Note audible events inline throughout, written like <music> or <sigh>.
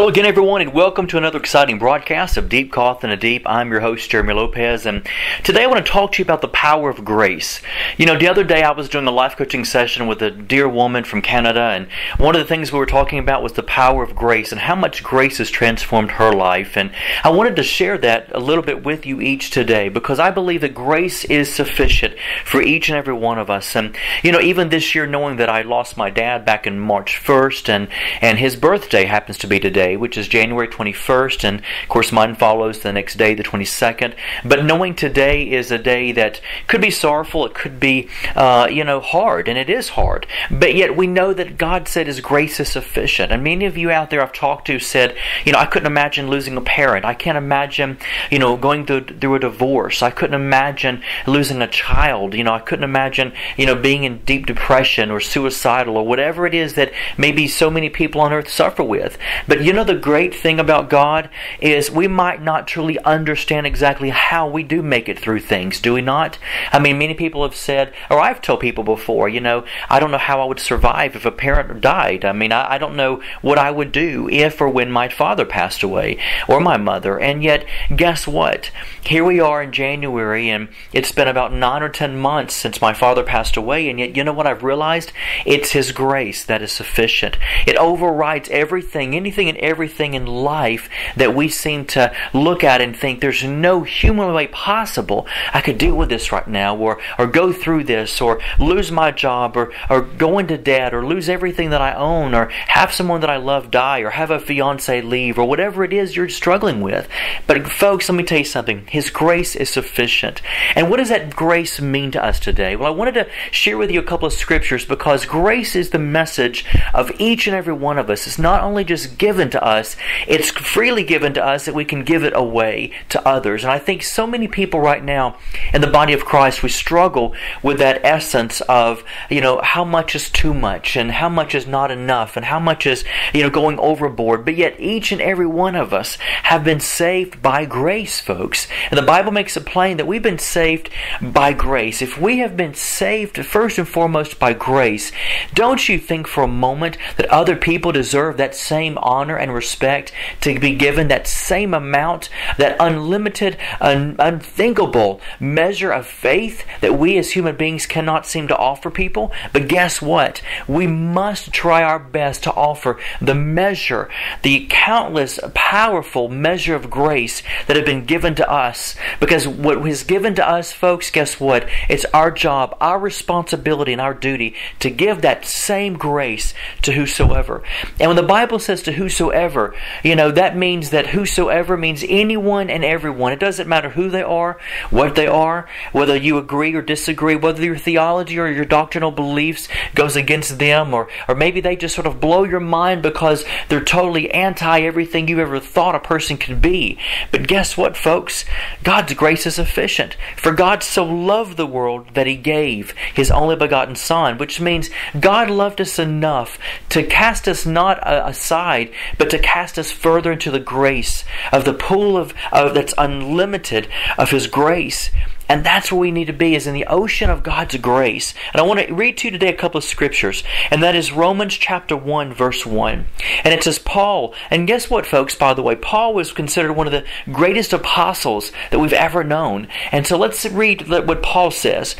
Hello again, everyone, and welcome to another exciting broadcast of Deep Calls unto Deep. I'm your host, Jeremy Lopez, and today I want to talk to you about the power of grace. You know, the other day I was doing a life coaching session with a dear woman from Canada, and one of the things we were talking about was the power of grace and how much grace has transformed her life. And I wanted to share that a little bit with you each today because I believe that grace is sufficient for each and every one of us. And, you know, even this year, knowing that I lost my dad back in March 1st, and, and his birthday happens to be today day, which is January 21st, and of course mine follows the next day, the 22nd. But knowing today is a day that could be sorrowful, it could be, uh, you know, hard, and it is hard. But yet we know that God said His grace is sufficient. And many of you out there I've talked to said, you know, I couldn't imagine losing a parent. I can't imagine, you know, going through, through a divorce. I couldn't imagine losing a child. You know, I couldn't imagine, you know, being in deep depression or suicidal or whatever it is that maybe so many people on earth suffer with. But you know, the great thing about God is we might not truly understand exactly how we do make it through things, do we not? I mean, many people have said, or I've told people before, you know, I don't know how I would survive if a parent died. I mean, I, I don't know what I would do if or when my father passed away or my mother. And yet, guess what? Here we are in January, and it's been about nine or ten months since my father passed away. And yet, you know what I've realized? It's His grace that is sufficient. It overrides everything, anything and everything in life that we seem to look at and think there's no human way possible I could deal with this right now, or, or go through this, or lose my job, or, or go into debt, or lose everything that I own, or have someone that I love die, or have a fiance leave, or whatever it is you're struggling with. But, folks, let me tell you something His grace is sufficient. And what does that grace mean to us today? Well, I wanted to share with you a couple of scriptures because grace is the message of each and every one of us. It's not only just given to us, it's freely given to us that we can give it away to others. And I think so many people right now in the body of Christ, we struggle with that essence of, you know, how much is too much and how much is not enough and how much is, you know, going overboard. But yet each and every one of us have been saved by grace, folks. And the Bible makes it plain that we've been saved by grace. If we have been saved first and foremost by grace, don't you think for a moment that other people deserve that same honor and respect to be given that same amount, that unlimited, un- unthinkable measure of faith that we as human beings cannot seem to offer people? But guess what? We must try our best to offer the measure, the countless, powerful measure of grace that have been given to us. Because what was given to us, folks, guess what? It's our job, our responsibility, and our duty to give that same grace to whosoever. And when the Bible says to whosoever, you know, that means that whosoever means anyone and everyone. It doesn't matter who they are, what they are, whether you agree or disagree, whether your theology or your doctrinal beliefs goes against them, or, or maybe they just sort of blow your mind because they're totally anti everything you ever thought a person could be. But guess what, folks? God's grace is sufficient. For God so loved the world that he gave his only begotten Son, which means God loved us enough to cast us not uh, aside, but to cast us further into the grace of the pool of, of that's unlimited of his grace. And that's where we need to be, is in the ocean of God's grace. And I want to read to you today a couple of scriptures, and that is Romans chapter 1, verse 1. And it says, Paul, and guess what, folks, by the way? Paul was considered one of the greatest apostles that we've ever known. And so let's read what Paul says.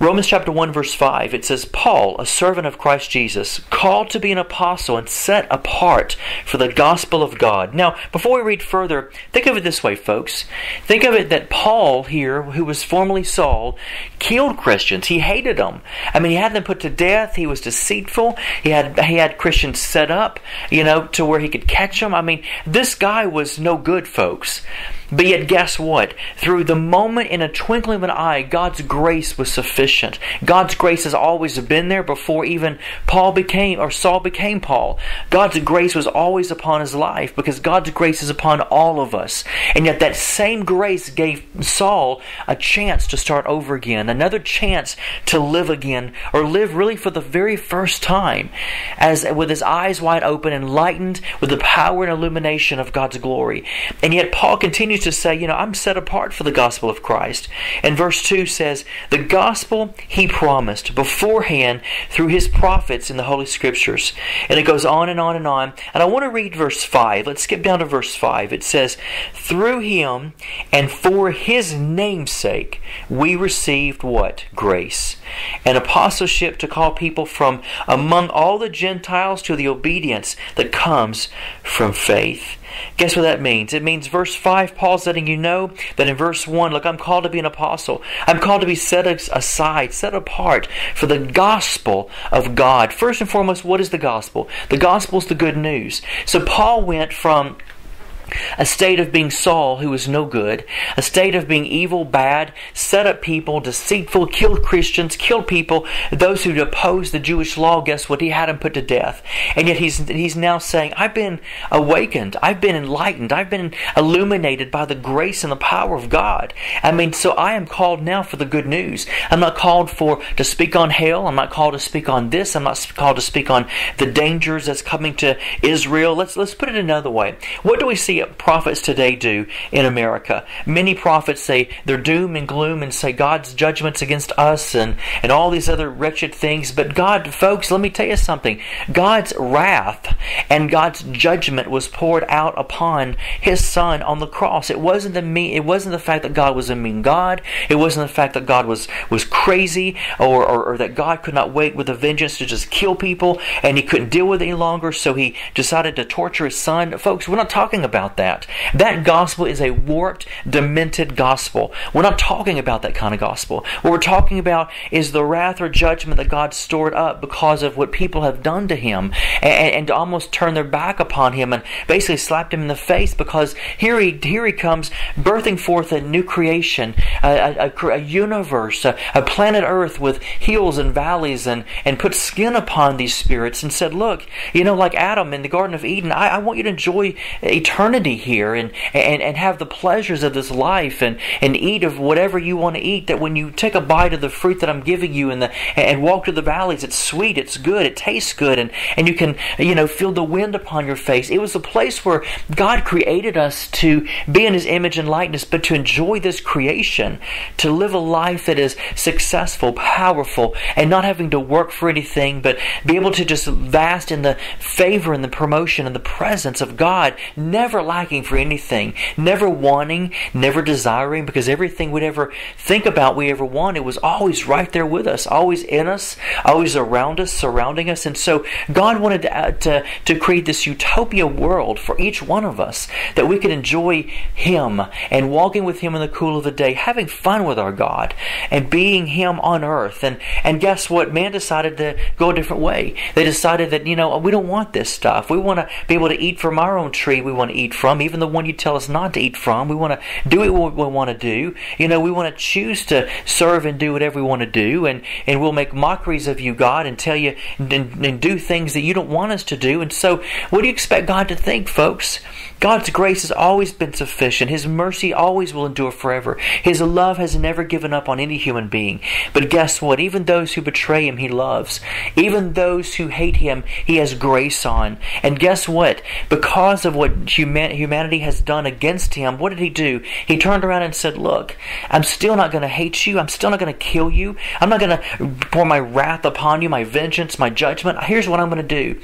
Romans chapter 1 verse 5 it says Paul a servant of Christ Jesus called to be an apostle and set apart for the gospel of God. Now before we read further think of it this way folks. Think of it that Paul here who was formerly Saul killed Christians. He hated them. I mean he had them put to death. He was deceitful. He had he had Christians set up, you know, to where he could catch them. I mean this guy was no good folks. But yet, guess what? Through the moment in a twinkling of an eye, God's grace was sufficient. God's grace has always been there before even Paul became, or Saul became Paul. God's grace was always upon his life because God's grace is upon all of us. And yet, that same grace gave Saul a chance to start over again, another chance to live again, or live really for the very first time, as with his eyes wide open, enlightened with the power and illumination of God's glory. And yet, Paul continues continues to say, you know, I'm set apart for the gospel of Christ. And verse 2 says, The gospel he promised beforehand through his prophets in the Holy Scriptures. And it goes on and on and on. And I want to read verse 5. Let's skip down to verse 5. It says, Through him and for his name's sake, we received what? Grace. An apostleship to call people from among all the Gentiles to the obedience that comes from faith. Guess what that means? It means verse 5, Paul's letting you know that in verse 1, look, I'm called to be an apostle. I'm called to be set aside, set apart for the gospel of God. First and foremost, what is the gospel? The gospel is the good news. So Paul went from a state of being Saul, who was no good, a state of being evil, bad, set up people, deceitful, killed Christians, killed people, those who opposed the Jewish law, guess what? He had them put to death. And yet he's, he's now saying, I've been awakened, I've been enlightened, I've been illuminated by the grace and the power of God. I mean, so I am called now for the good news. I'm not called for to speak on hell, I'm not called to speak on this, I'm not called to speak on the dangers that's coming to Israel. Let's let's put it another way. What do we see prophets today do in America. Many prophets say they're doom and gloom and say God's judgments against us and, and all these other wretched things. But God, folks, let me tell you something. God's wrath and God's judgment was poured out upon His Son on the cross. It wasn't the me. It wasn't the fact that God was a mean God. It wasn't the fact that God was was crazy or, or, or that God could not wait with a vengeance to just kill people and He couldn't deal with it any longer, so He decided to torture His Son. Folks, we're not talking about about that. That gospel is a warped, demented gospel. We're not talking about that kind of gospel. What we're talking about is the wrath or judgment that God stored up because of what people have done to him and, and almost turned their back upon him and basically slapped him in the face because here he, here he comes birthing forth a new creation, a, a, a universe, a, a planet Earth with hills and valleys and, and put skin upon these spirits and said, Look, you know, like Adam in the Garden of Eden, I, I want you to enjoy eternity eternity here and, and, and have the pleasures of this life and, and eat of whatever you want to eat. That when you take a bite of the fruit that I'm giving you and, the, and walk through the valleys, it's sweet, it's good, it tastes good, and, and you can you know feel the wind upon your face. It was a place where God created us to be in His image and likeness, but to enjoy this creation, to live a life that is successful, powerful, and not having to work for anything, but be able to just vast in the favor and the promotion and the presence of God, never never lacking for anything, never wanting, never desiring, because everything we'd ever think about, we ever wanted, was always right there with us, always in us, always around us, surrounding us. And so God wanted to, uh, to, to create this utopia world for each one of us that we could enjoy Him and walking with Him in the cool of the day, having fun with our God and being Him on earth. And, and guess what? Man decided to go a different way. They decided that, you know, we don't want this stuff. We want to be able to eat from our own tree. We want to eat from, even the one you tell us not to eat from. We want to do what we want to do. You know, we want to choose to serve and do whatever we want to do, and, and we'll make mockeries of you, God, and tell you and, and do things that you don't want us to do. And so, what do you expect God to think, folks? God's grace has always been sufficient. His mercy always will endure forever. His love has never given up on any human being. But guess what? Even those who betray Him, He loves. Even those who hate Him, He has grace on. And guess what? Because of what humanity has done against Him, what did He do? He turned around and said, Look, I'm still not going to hate you. I'm still not going to kill you. I'm not going to pour my wrath upon you, my vengeance, my judgment. Here's what I'm going to do.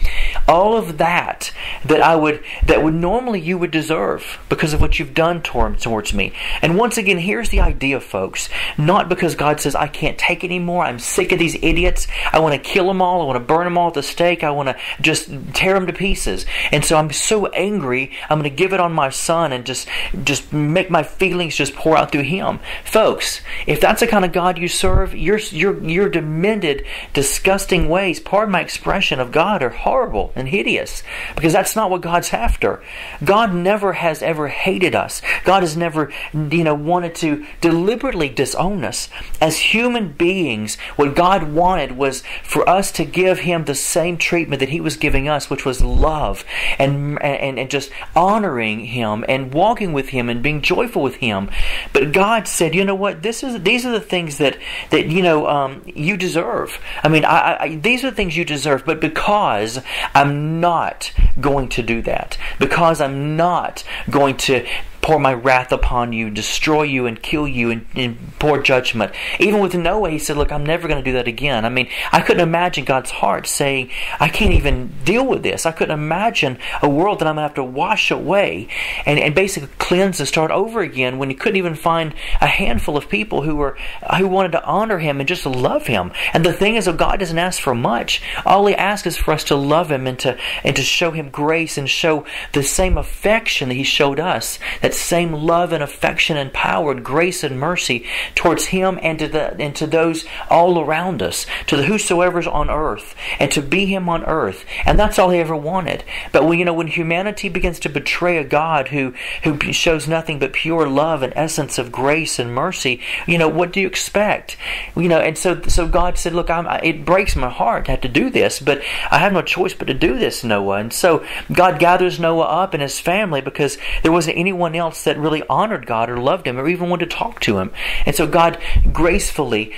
All of that that I would, that would normally you would deserve because of what you've done towards me. And once again, here's the idea, folks. Not because God says, I can't take anymore. I'm sick of these idiots. I want to kill them all. I want to burn them all at the stake. I want to just tear them to pieces. And so I'm so angry, I'm going to give it on my son and just, just make my feelings just pour out through him. Folks, if that's the kind of God you serve, your, your, your demented, disgusting ways, pardon my expression, of God are horrible and hideous because that's not what God's after. God God never has ever hated us. God has never, you know, wanted to deliberately disown us. As human beings, what God wanted was for us to give Him the same treatment that He was giving us, which was love and, and, and just honoring Him and walking with Him and being joyful with Him. But God said, you know what? This is these are the things that that you know um, you deserve. I mean, I, I, these are the things you deserve. But because I'm not going to do that, because I'm not going to pour my wrath upon you, destroy you, and kill you, and, and pour judgment. Even with Noah, he said, Look, I'm never going to do that again. I mean, I couldn't imagine God's heart saying, I can't even deal with this. I couldn't imagine a world that I'm going to have to wash away and, and basically cleanse and start over again when he couldn't even find a handful of people who were who wanted to honor him and just love him. And the thing is, God doesn't ask for much. All He asks is for us to love Him and to and to show Him grace and show the same affection that He showed us, that same love and affection and power and grace and mercy towards Him and to the and to those all around us, to the whosoever's on earth, and to be Him on earth. And that's all He ever wanted. But when you know when humanity begins to betray a God who who shows nothing but pure love and essence of grace and mercy, you know what do you expect? You know, and so so God said, "Look, I'm, it breaks my heart to have to do this, but I have no choice but to do this, Noah." And so God gathers Noah up and his family because there wasn't anyone else that really honored God or loved him or even wanted to talk to him. And so God gracefully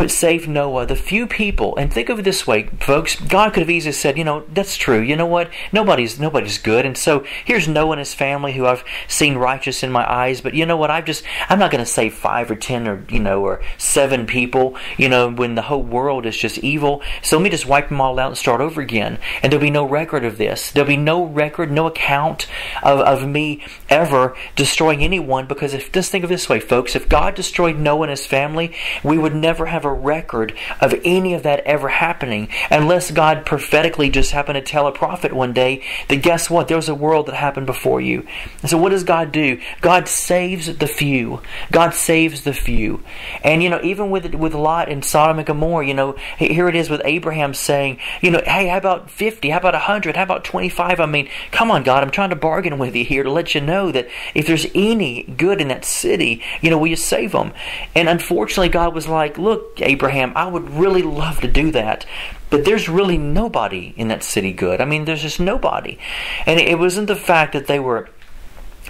put save Noah, the few people, and think of it this way, folks. God could have easily said, you know, that's true. You know what? Nobody's nobody's good, and so here's Noah and his family, who I've seen righteous in my eyes. But you know what? I've just I'm not going to save five or ten or you know or seven people. You know, when the whole world is just evil. So let me just wipe them all out and start over again, and there'll be no record of this. There'll be no record, no account of, of me ever destroying anyone. Because if just think of this way, folks, if God destroyed Noah and his family, we would never have a record of any of that ever happening unless God prophetically just happened to tell a prophet one day that guess what? There was a world that happened before you. And so what does God do? God saves the few. God saves the few. And you know, even with with Lot and Sodom and Gomorrah, you know, here it is with Abraham saying, you know, hey, how about 50? How about 100? How about 25? I mean, come on, God, I'm trying to bargain with you here to let you know that if there's any good in that city, you know, will you save them? And unfortunately, God was like, look, Abraham, I would really love to do that. But there's really nobody in that city good. I mean, there's just nobody. And it wasn't the fact that they were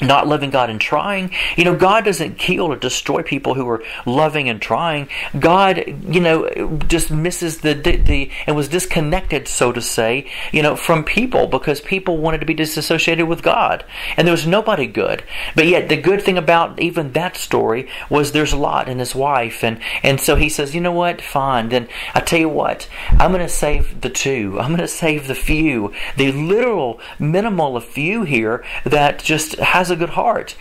not loving God and trying. You know, God doesn't kill or destroy people who are loving and trying. God, you know, just misses the, the, the and was disconnected, so to say, you know, from people because people wanted to be disassociated with God. And there was nobody good. But yet the good thing about even that story was there's a Lot and his wife and, and so he says, you know what, fine, then I tell you what, I'm gonna save the two. I'm gonna save the few. The literal minimal of few here that just has a good heart.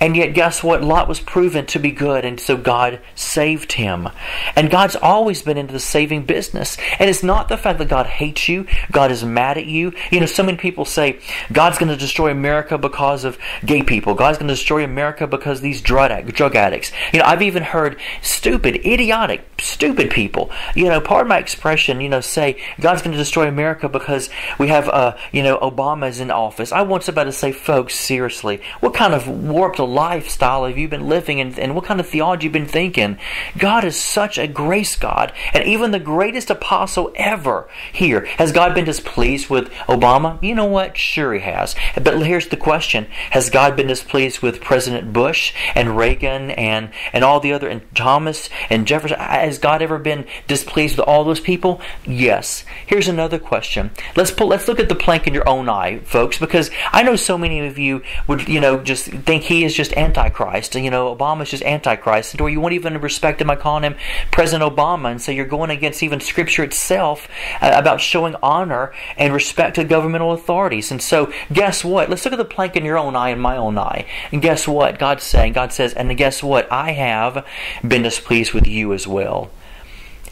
And yet, guess what? Lot was proven to be good, and so God saved him. And God's always been into the saving business. And it's not the fact that God hates you, God is mad at you. You know, so many people say God's going to destroy America because of gay people, God's going to destroy America because these drug, drug addicts. You know, I've even heard stupid, idiotic, stupid people, you know, pardon my expression, you know, say God's going to destroy America because we have, uh, you know, Obama's in office. I want somebody to say, folks, seriously, what kind of warped lifestyle have you been living and, and what kind of theology you've been thinking? God is such a grace God. And even the greatest apostle ever here, has God been displeased with Obama? You know what? Sure he has. But here's the question. Has God been displeased with President Bush and Reagan and, and all the other, and Thomas and Jefferson? Has God ever been displeased with all those people? Yes. Here's another question. Let's pull, let's look at the plank in your own eye, folks, because I know so many of you would, you know, just think he is just antichrist. And you know, Obama's just antichrist. Or you won't even respect him by calling him President Obama. And so you're going against even Scripture itself uh, about showing honor and respect to governmental authorities. And so, guess what? Let's look at the plank in your own eye and my own eye. And guess what? God's saying, God says, and guess what? I have been displeased with you as well.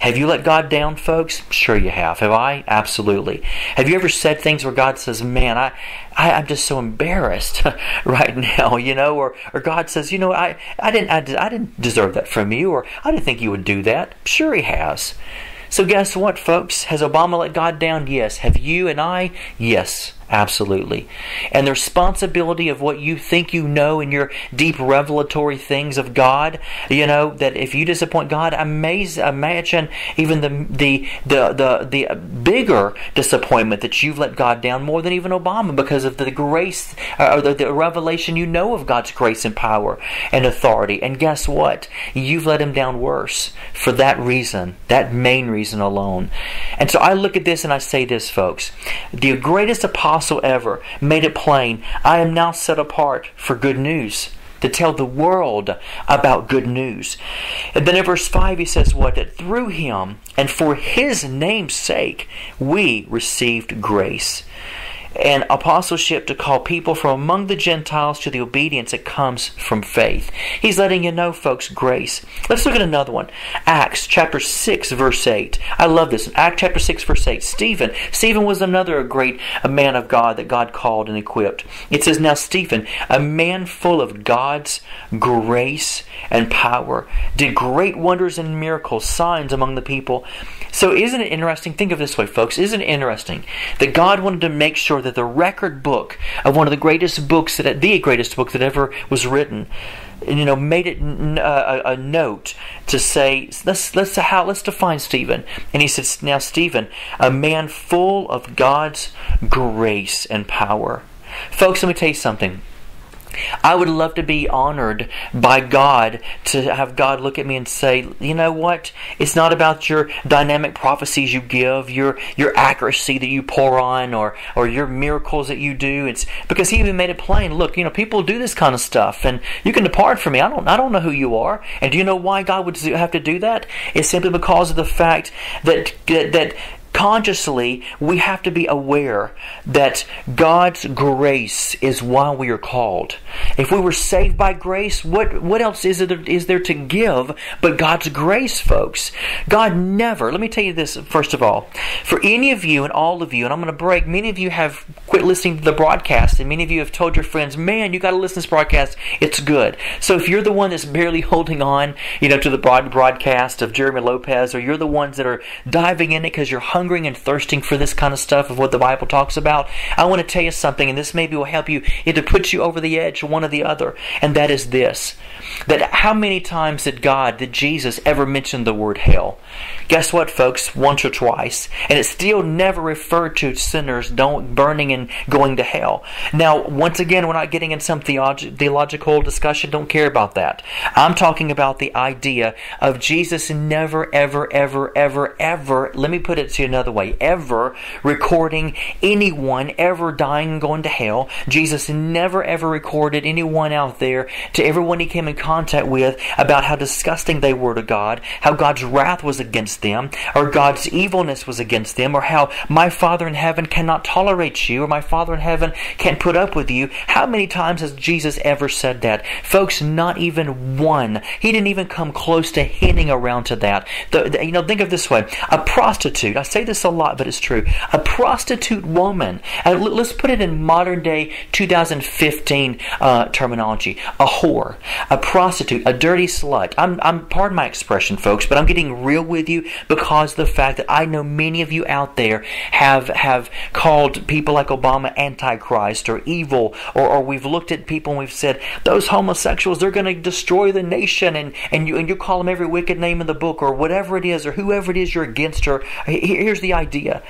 Have you let God down, folks? Sure you have. Have I? Absolutely. Have you ever said things where God says, Man, I, I, am just so embarrassed <laughs> right now, you know, or, or God says, you know, I, I didn't I, I didn't deserve that from you, or I didn't think you would do that. Sure he has. So guess what, folks? Has Obama let God down? Yes. Have you and I? Yes. Absolutely. And the responsibility of what you think you know in your deep revelatory things of God, you know, that if you disappoint God, amaze, imagine even the, the, the, the, the bigger disappointment that you've let God down more than even Obama because of the grace uh, or the, the revelation you know of God's grace and power and authority. And guess what? You've let him down worse for that reason, that main reason alone. And so I look at this and I say this, folks. The greatest apostle apostle ever made it plain I am now set apart for good news. to tell the world about good news. And then in verse 5 he says what? That through him and for his name's sake we received grace and apostleship to call people from among the Gentiles to the obedience that comes from faith. He's letting you know, folks, grace. Let's look at another one. Acts chapter 6, verse 8. I love this. Acts chapter 6, verse 8. Stephen. Stephen was another great man of God that God called and equipped. It says, Now Stephen, a man full of God's grace and power, did great wonders and miracles, signs among the people. So isn't it interesting? Think of this way, folks. Isn't it interesting that God wanted to make sure that the record book of one of the greatest books that the greatest book that ever was written, you know, made it uh, a, a note to say let's let's how let's define Stephen. And he says, now Stephen, a man full of God's grace and power. Folks, let me tell you something. I would love to be honored by God to have God look at me and say, you know what? It's not about your dynamic prophecies you give, your your accuracy that you pour on, or or your miracles that you do. It's because He even made it plain. Look, you know, people do this kind of stuff, and you can depart from me. I don't I don't know who you are, and do you know why God would have to do that? It's simply because of the fact that that, that consciously, we have to be aware that God's grace is why we are called. If we were saved by grace, what, what else is, it, is there to give but God's grace, folks? God never, let me tell you this first of all. For any of you and all of you, and I'm going to break, many of you have quit listening to the broadcast, and many of you have told your friends, man, you got to listen to this broadcast. It's good. So if you're the one that's barely holding on, you know, to the broad broadcast of Jeremy Lopez, or you're the ones that are diving in it because you're hungry hungering and thirsting for this kind of stuff of what the Bible talks about, I want to tell you something, and this maybe will help you either put you over the edge, one or the other, and that is this. That how many times did God, did Jesus ever mention the word hell? Guess what, folks? Once or twice. And it still never referred to sinners don't burning and going to hell. Now, once again, we're not getting in some theolog- theological discussion. Don't care about that. I'm talking about the idea of Jesus never, ever, ever, ever, ever, let me put it to you another way, ever recording anyone ever dying and going to hell. Jesus never ever recorded anyone out there to everyone he came in contact with about how disgusting they were to God, how God's wrath was against them, or God's evilness was against them, or how my Father in heaven cannot tolerate you, or my Father in heaven can't put up with you. How many times has Jesus ever said that? Folks, not even one. He didn't even come close to hinting around to that. The, the, you know, think of this way. A prostitute, I say this a lot, but it's true. A prostitute woman, and let's put it in modern day 2015 uh, terminology, a whore, a prostitute, a dirty slut. I'm, I'm, pardon my expression, folks, but I'm getting real with you because the fact that I know many of you out there have have called people like Obama antichrist or evil, or, or we've looked at people and we've said those homosexuals they're going to destroy the nation, and and you and you call them every wicked name in the book or whatever it is or whoever it is you're against her. Here's the idea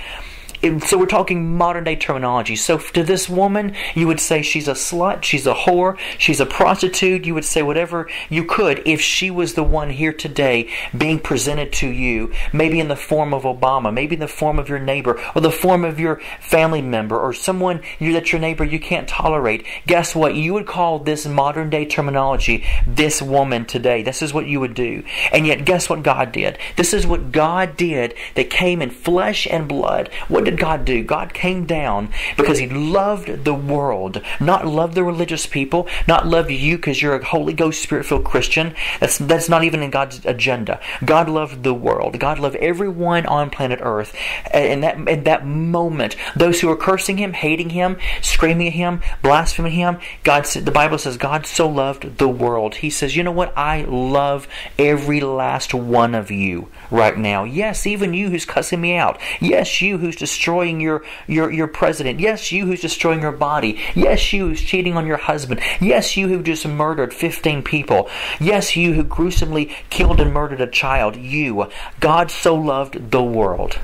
so we're talking modern day terminology. So to this woman, you would say she's a slut, she's a whore, she's a prostitute. You would say whatever you could if she was the one here today being presented to you, maybe in the form of Obama, maybe in the form of your neighbor, or the form of your family member, or someone you, that your neighbor you can't tolerate. Guess what? You would call this modern day terminology this woman today. This is what you would do. And yet, guess what God did? This is what God did that came in flesh and blood. What did God do? God came down because He loved the world, not loved the religious people, not loved you because you're a Holy Ghost Spirit filled Christian. That's, that's not even in God's agenda. God loved the world. God loved everyone on planet Earth. And that, in that moment, those who were cursing Him, hating Him, screaming at Him, blaspheming Him, God said, the Bible says God so loved the world. He says, you know what? I love every last one of you right now. Yes, even you who's cussing me out. Yes, you who's just destroying your, your, your president. Yes, you who's destroying your body. Yes, you who's cheating on your husband. Yes, you who just murdered 15 people. Yes, you who gruesomely killed and murdered a child. You. God so loved the world.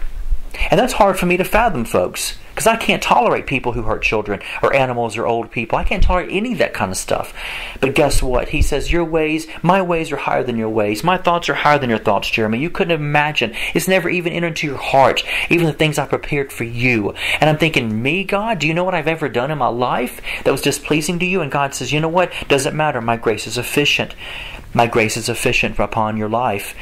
And that's hard for me to fathom, folks. Because I can't tolerate people who hurt children or animals or old people. I can't tolerate any of that kind of stuff. But guess what? He says, Your ways, my ways are higher than your ways. My thoughts are higher than your thoughts, Jeremy. You couldn't imagine. It's never even entered into your heart, even the things I prepared for you. And I'm thinking, Me, God, do you know what I've ever done in my life that was displeasing to you? And God says, You know what? Doesn't matter. My grace is sufficient. My grace is sufficient upon your life.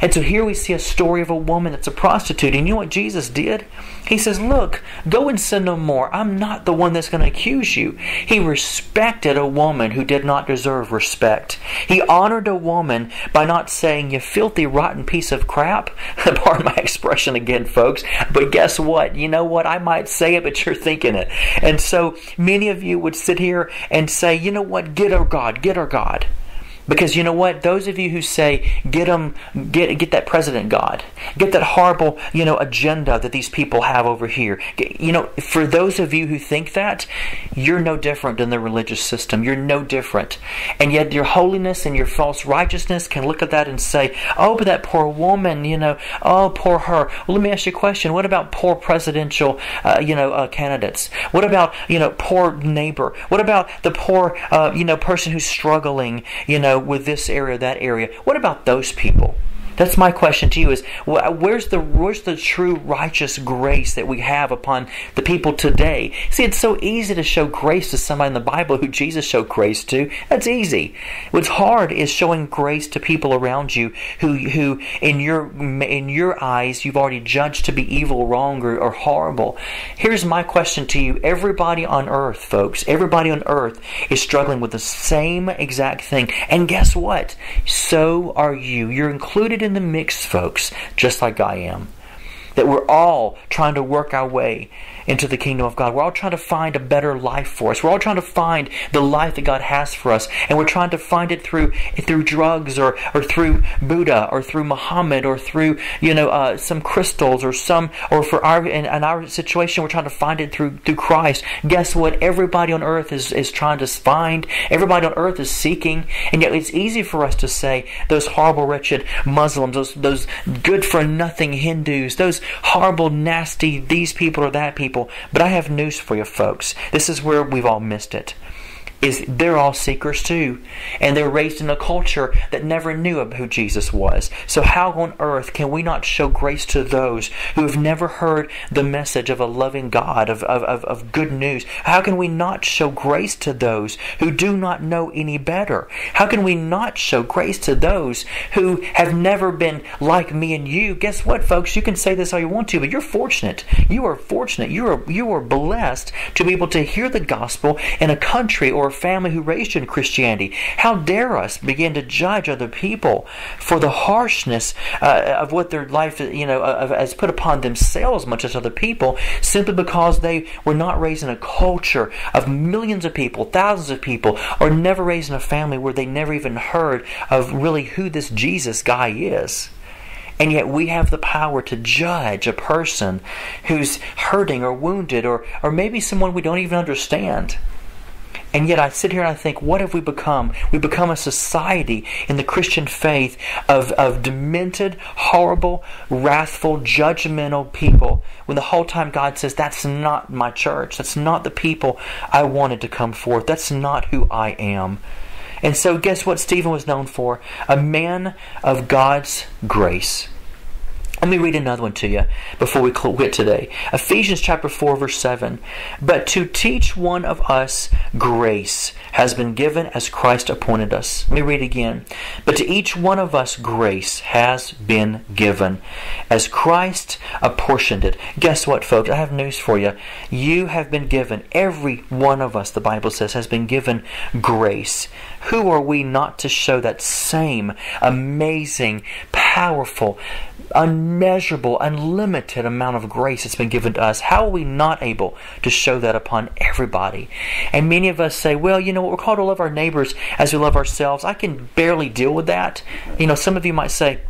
And so here we see a story of a woman that's a prostitute. And you know what Jesus did? He says, Look, go and sin no more. I'm not the one that's going to accuse you. He respected a woman who did not deserve respect. He honored a woman by not saying, You filthy, rotten piece of crap. <laughs> Pardon my expression again, folks. But guess what? You know what? I might say it, but you're thinking it. And so many of you would sit here and say, You know what? Get our God, get our God. Because you know what? Those of you who say, get them, get, get that president God, get that horrible, you know, agenda that these people have over here. You know, for those of you who think that, you're no different than the religious system. You're no different. And yet your holiness and your false righteousness can look at that and say, oh, but that poor woman, you know, oh, poor her. Well, let me ask you a question. What about poor presidential, uh, you know, uh, candidates? What about, you know, poor neighbor? What about the poor, uh, you know, person who's struggling, you know, with this area, that area. What about those people? That's my question to you: Is where's the where's the true righteous grace that we have upon the people today? See, it's so easy to show grace to somebody in the Bible who Jesus showed grace to. That's easy. What's hard is showing grace to people around you who who in your in your eyes you've already judged to be evil, wrong, or, or horrible. Here's my question to you: Everybody on earth, folks, everybody on earth is struggling with the same exact thing, and guess what? So are you. You're included in the mix, folks, just like I am. That we're all trying to work our way into the kingdom of God. We're all trying to find a better life for us. We're all trying to find the life that God has for us, and we're trying to find it through through drugs or or through Buddha or through Muhammad or through you know uh, some crystals or some or for our in, in, our situation we're trying to find it through through Christ. Guess what? Everybody on earth is is trying to find. Everybody on earth is seeking, and yet it's easy for us to say those horrible, wretched Muslims, those those good for nothing Hindus, those horrible, nasty these people or that people people. But I have news for you folks. This is where we've all missed it is they're all seekers too. And they're raised in a culture that never knew of who Jesus was. So how on earth can we not show grace to those who have never heard the message of a loving God, of, of, of, of good news? How can we not show grace to those who do not know any better? How can we not show grace to those who have never been like me and you? Guess what, folks? You can say this all you want to, but you're fortunate. You are fortunate. You are you are blessed to be able to hear the gospel in a country or family who raised you in Christianity. How dare us begin to judge other people for the harshness uh, of what their life, you know, uh, has put upon themselves, much as other people, simply because they were not raised in a culture of millions of people, thousands of people, or never raised in a family where they never even heard of really who this Jesus guy is. And yet we have the power to judge a person who's hurting or wounded or, or maybe someone we don't even understand. And yet I sit here and I think, what have we become? We become a society in the Christian faith of, of demented, horrible, wrathful, judgmental people. When the whole time God says, that's not my church. That's not the people I wanted to come forth. That's not who I am. And so, guess what Stephen was known for? A man of God's grace. Let me read another one to you before we quit today. Ephesians chapter 4, verse 7. But to teach one of us grace has been given as Christ appointed us. Let me read again. But to each one of us grace has been given as Christ apportioned it. Guess what, folks? I have news for you. You have been given, every one of us, the Bible says, has been given grace. Who are we not to show that same amazing, powerful, unmeasurable, unlimited amount of grace that's been given to us. How are we not able to show that upon everybody? And many of us say, well, you know what, we're called to love our neighbors as we love ourselves. I can barely deal with that. You know, some of you might say,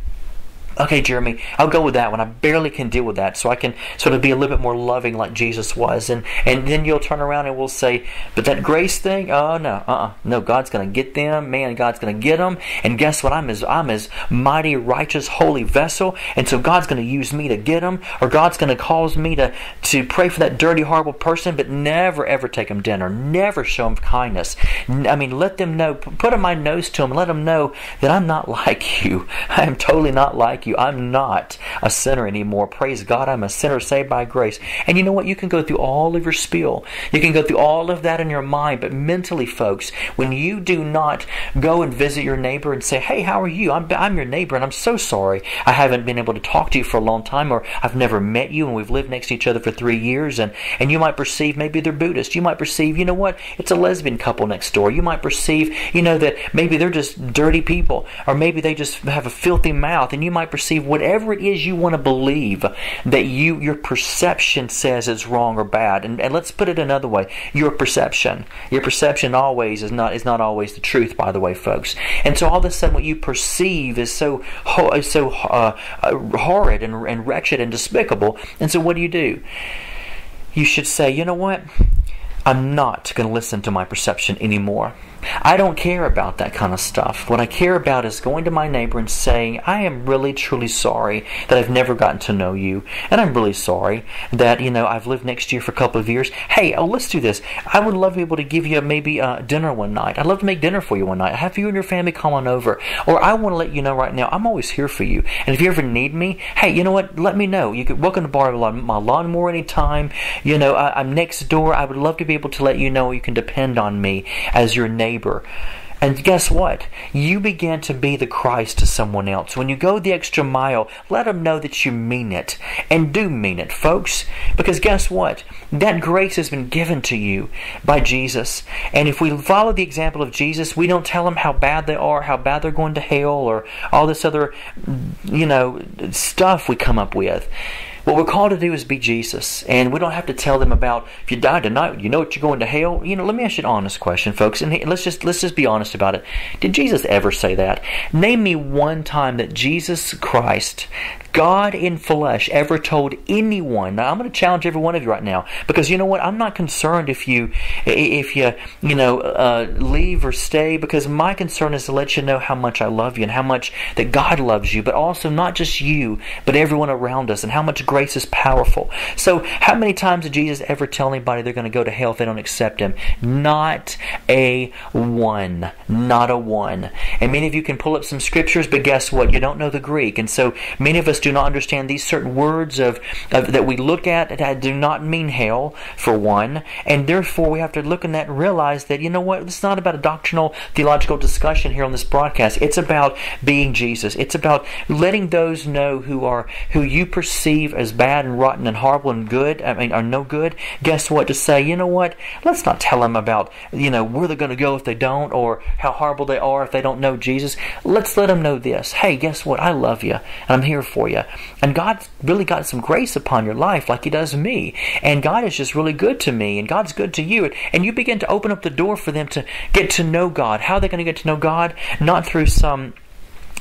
Okay, Jeremy, I'll go with that one. I barely can deal with that, so I can sort of be a little bit more loving like Jesus was. And and then you'll turn around and we'll say, but that grace thing, oh no, uh, uh no, God's going to get them, man. God's going to get them. And guess what? I'm his, I'm his mighty, righteous, holy vessel, and so God's going to use me to get them, or God's going to cause me to to pray for that dirty, horrible person, but never ever take them dinner, never show them kindness. I mean, let them know, put on my nose to them, let them know that I'm not <laughs> like you. I am totally not like you. I'm not a sinner anymore. Praise God, I'm a sinner saved by grace. And you know what? You can go through all of your spiel. You can go through all of that in your mind, but mentally, folks, when you do not go and visit your neighbor and say, Hey, how are you? I'm, I'm your neighbor and I'm so sorry I haven't been able to talk to you for a long time or I've never met you and we've lived next to each other for three years and, and you might perceive maybe they're Buddhist. You might perceive, you know what? It's a lesbian couple next door. You might perceive, you know, that maybe they're just dirty people or maybe they just have a filthy mouth and you might perceive whatever it is you want to believe that you your perception says is wrong or bad. And, and let's put it another way: your perception, your perception always is not is not always the truth. By the way, folks. And so all of a sudden, what you perceive is so is so uh, uh, horrid and, and wretched and despicable. And so, what do you do? You should say, you know what? I'm not going to listen to my perception anymore. I don't care about that kind of stuff. What I care about is going to my neighbor and saying, I am really truly sorry that I've never gotten to know you. And I'm really sorry that, you know, I've lived next to you for a couple of years. Hey, oh, let's do this. I would love to be able to give you maybe uh, dinner one night. I'd love to make dinner for you one night. Have you and your family come on over. Or I want to let you know right now, I'm always here for you. And if you ever need me, hey, you know what? Let me know. You can welcome to borrow my lawnmower anytime. You know, I, I'm next door. I would love to be able to let you know you can depend on me as your neighbor neighbor. And guess what? You begin to be the Christ to someone else. When you go the extra mile, let them know that you mean it. And do mean it, folks. Because guess what? That grace has been given to you by Jesus. And if we follow the example of Jesus, we don't tell them how bad they are, how bad they're going to hell, or all this other, you know, stuff we come up with. What we're called to do is be Jesus. And we don't have to tell them about if you die tonight, you know what you're going to hell. You know, let me ask you an honest question, folks. And let's just let's just be honest about it. Did Jesus ever say that? Name me one time that Jesus Christ God in flesh ever told anyone. Now I'm going to challenge every one of you right now because you know what? I'm not concerned if you if you you know uh, leave or stay because my concern is to let you know how much I love you and how much that God loves you, but also not just you, but everyone around us and how much grace is powerful. So how many times did Jesus ever tell anybody they're going to go to hell if they don't accept Him? Not a one. Not a one. And many of you can pull up some scriptures, but guess what? You don't know the Greek, and so many of us do not understand these certain words of, of that we look at that do not mean hell, for one, and therefore we have to look in that and realize that, you know what, it's not about a doctrinal theological discussion here on this broadcast. It's about being Jesus. It's about letting those know who are who you perceive as bad and rotten and horrible and good, I mean are no good. Guess what? To say, you know what, let's not tell them about, you know, where they're gonna go if they don't or how horrible they are if they don't know Jesus. Let's let them know this. Hey, guess what? I love you and I'm here for you. And God's really got some grace upon your life like He does me. And God is just really good to me, and God's good to you. And you begin to open up the door for them to get to know God. How are they going to get to know God? Not through some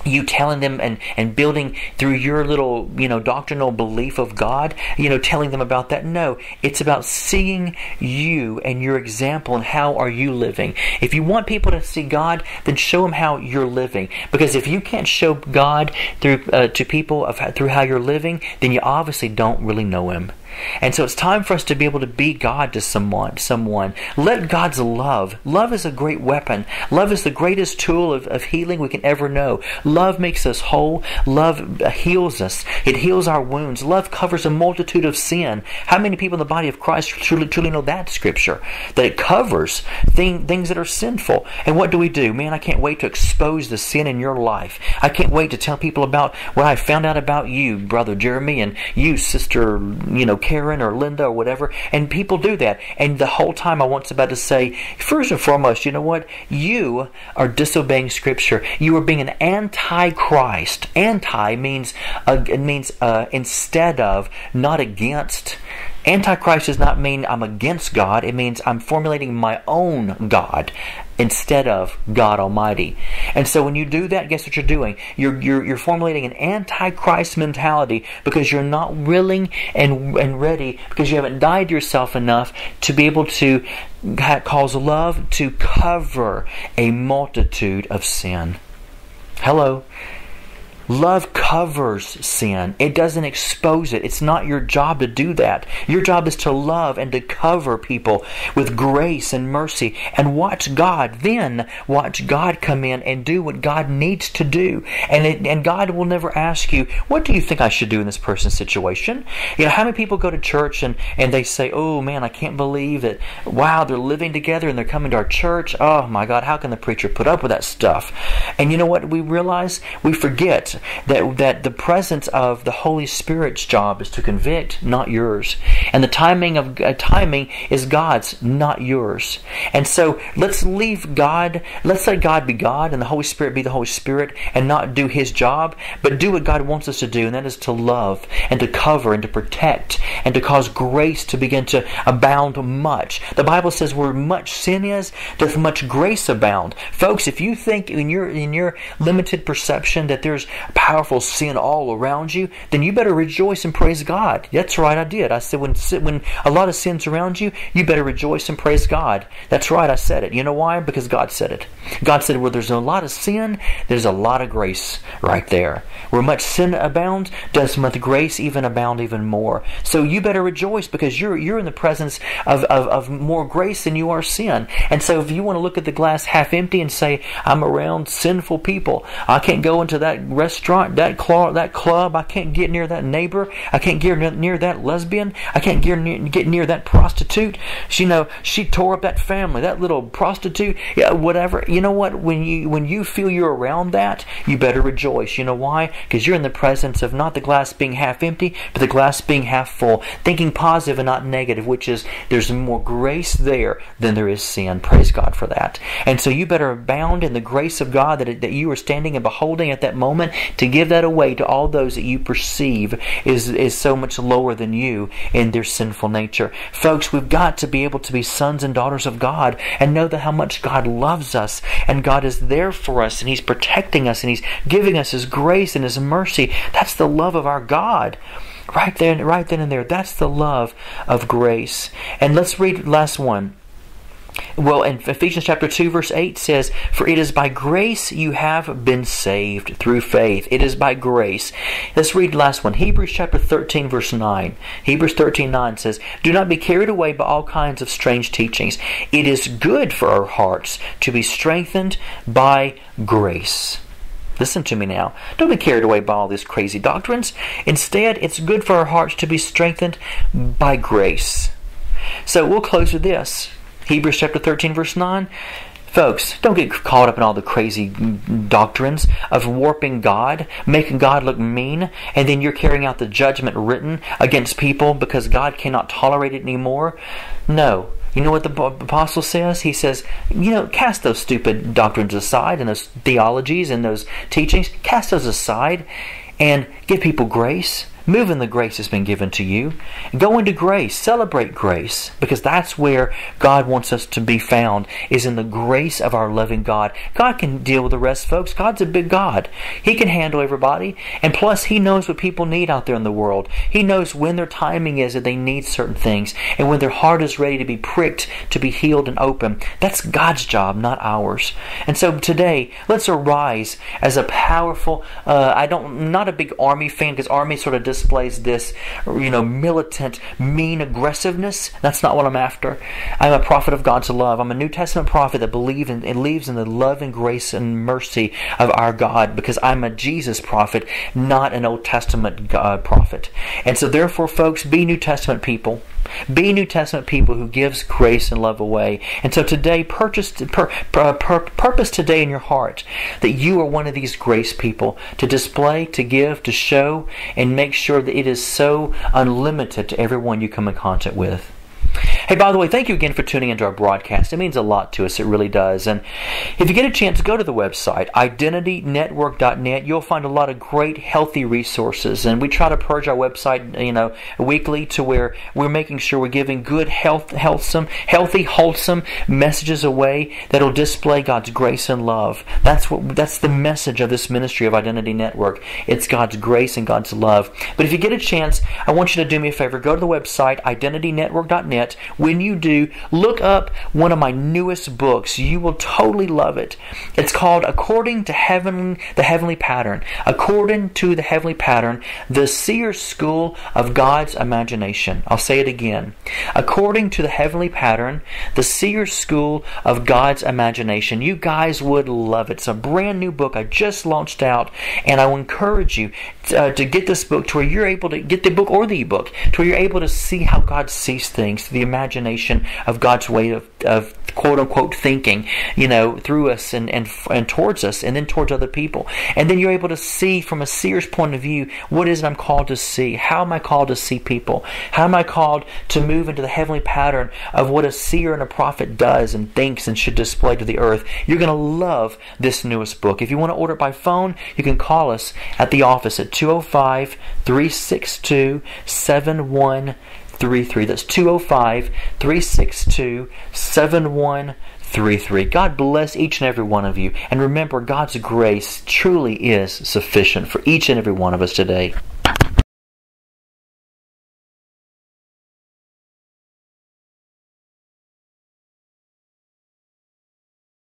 you telling them and, and building through your little, you know, doctrinal belief of God, you know, telling them about that. No, it's about seeing you and your example and how are you living. If you want people to see God, then show them how you're living. Because if you can't show God through uh, to people of, through how you're living, then you obviously don't really know Him. And so it's time for us to be able to be God to someone. Someone. Let God's love. Love is a great weapon. Love is the greatest tool of, of healing we can ever know. Love makes us whole. Love heals us. It heals our wounds. Love covers a multitude of sin. How many people in the body of Christ truly, truly know that scripture? That it covers thing, things that are sinful. And what do we do? Man, I can't wait to expose the sin in your life. I can't wait to tell people about what I found out about you, brother Jeremy, and you, sister, you know, Karen or Linda or whatever. And people do that. And the whole time I want somebody to say, first and foremost, you know what? You are disobeying Scripture. You are being an anti-Christ. Anti means uh, it means uh, instead of, not against. Antichrist does not mean I'm against God. It means I'm formulating my own God instead of God Almighty. And so when you do that, guess what you're doing? You're, you're, you're formulating an antichrist mentality because you're not willing and, and ready because you haven't died yourself enough to be able to cause love to cover a multitude of sin. Hello. Love covers sin. It doesn't expose it. It's not your job to do that. Your job is to love and to cover people with grace and mercy and watch God. Then watch God come in and do what God needs to do. And it, and God will never ask you, "What do you think I should do in this person's situation?" You know, how many people go to church and and they say, "Oh man, I can't believe that. Wow, they're living together and they're coming to our church. Oh my God, how can the preacher put up with that stuff?" And you know what we realize? We forget that that the presence of the Holy Spirit's job is to convict, not yours, and the timing of uh, timing is God's, not yours. And so let's leave God. Let's let God be God and the Holy Spirit be the Holy Spirit, and not do His job, but do what God wants us to do, and that is to love and to cover and to protect and to cause grace to begin to abound much. The Bible says where much sin is, doth much grace abound. Folks, if you think in your in your limited perception that there's powerful sin all around you, then you better rejoice and praise God. That's right, I did. I said when when a lot of sin's around you, you better rejoice and praise God. That's right, I said it. You know why? Because God said it. God said where there's a lot of sin, there's a lot of grace right there. Where much sin abounds, does much grace even abound even more. So you better rejoice because you're you're in the presence of, of, of more grace than you are sin. And so if you want to look at the glass half empty and say, I'm around sinful people, I can't go into that restaurant restaurant, that club, that club. I can't get near that neighbor. I can't get near that lesbian. I can't get near, get near that prostitute. She, you know, she tore up that family, that little prostitute, yeah, whatever. You know what? When you when you feel you're around that, you better rejoice. You know why? Because you're in the presence of not the glass being half empty, but the glass being half full. Thinking positive and not negative, which is there's more grace there than there is sin. Praise God for that. And so you better abound in the grace of God that, that you are standing and beholding at that moment to give that away to all those that you perceive is, is so much lower than you in their sinful nature. Folks, we've got to be able to be sons and daughters of God and know that how much God loves us and God is there for us and He's protecting us and He's giving us His grace and His mercy. That's the love of our God. Right there, right then and there. That's the love of grace. And let's read last one. Well, in Ephesians chapter 2 verse 8 says, "For it is by grace you have been saved through faith. It is by grace." Let's read the last one. Hebrews chapter 13 verse 9. Hebrews 13:9 says, "Do not be carried away by all kinds of strange teachings. It is good for our hearts to be strengthened by grace." Listen to me now. Don't be carried away by all these crazy doctrines. Instead, it's good for our hearts to be strengthened by grace. So we'll close with this. Hebrews chapter 13, verse 9. Folks, don't get caught up in all the crazy doctrines of warping God, making God look mean, and then you're carrying out the judgment written against people because God cannot tolerate it anymore. No. You know what the apostle says? He says, you know, cast those stupid doctrines aside and those theologies and those teachings, cast those aside and give people grace Move in the grace that's been given to you. Go into grace. Celebrate grace. Because that's where God wants us to be found, is in the grace of our loving God. God can deal with the rest, folks. God's a big God. He can handle everybody. And plus, He knows what people need out there in the world. He knows when their timing is that they need certain things. And when their heart is ready to be pricked, to be healed and open. That's God's job, not ours. And so today, let's arise as a powerful, uh, I don't, not a big army fan, because army sort of displays this, you know, militant, mean aggressiveness. That's not what I'm after. I'm a prophet of God's love. I'm a New Testament prophet that believes in, and believes in the love and grace and mercy of our God because I'm a Jesus prophet, not an Old Testament God prophet. And so, therefore, folks, be New Testament people. Be New Testament people who gives grace and love away. And so today, purchase, pur, pur, pur, purpose today in your heart that you are one of these grace people to display, to give, to show, and make sure that it is so unlimited to everyone you come in contact with. Hey, by the way, thank you again for tuning into our broadcast. It means a lot to us. It really does. And if you get a chance, go to the website, identitynetwork.net. You'll find a lot of great, healthy resources. And we try to purge our website, you know, weekly to where we're making sure we're giving good, health, healthsome, healthy, wholesome messages away that'll display God's grace and love. That's what, that's the message of this ministry of Identity Network. It's God's grace and God's love. But if you get a chance, I want you to do me a favor. Go to the website, identitynetwork.net. When you do, look up one of my newest books. You will totally love it. It's called According to Heaven, the Heavenly Pattern. According to the Heavenly Pattern, the Seer School of God's Imagination. I'll say it again. According to the Heavenly Pattern, the Seer School of God's Imagination. You guys would love it. It's a brand new book I just launched out, and I will encourage you uh, to get this book to where you're able to get the book or the ebook to where you're able to see how God sees things, the imagination of God's way of, of quote unquote thinking, you know, through us and, and and towards us and then towards other people. And then you're able to see from a seer's point of view what is it I'm called to see? How am I called to see people? How am I called to move into the heavenly pattern of what a seer and a prophet does and thinks and should display to the earth? You're going to love this newest book. If you want to order it by phone, you can call us at the office at 205 362 7133. That's 205 362 7133. God bless each and every one of you. And remember, God's grace truly is sufficient for each and every one of us today.